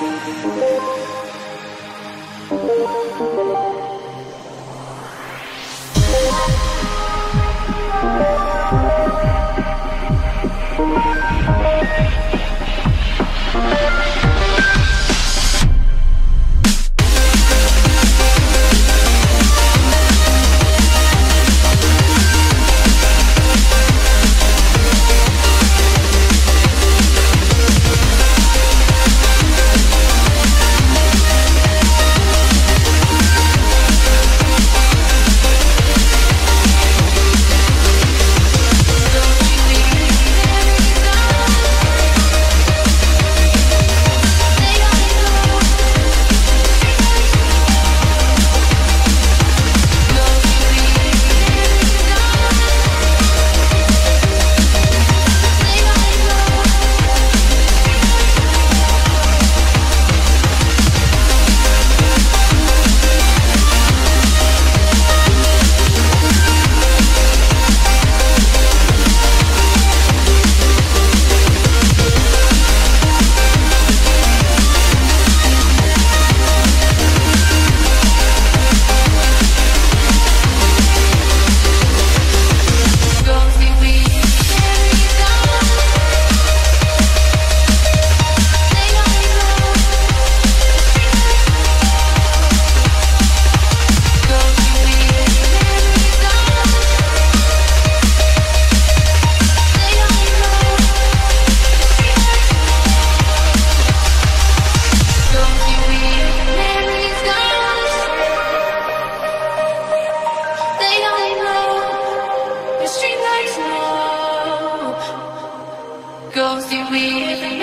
know Ghosty weird memories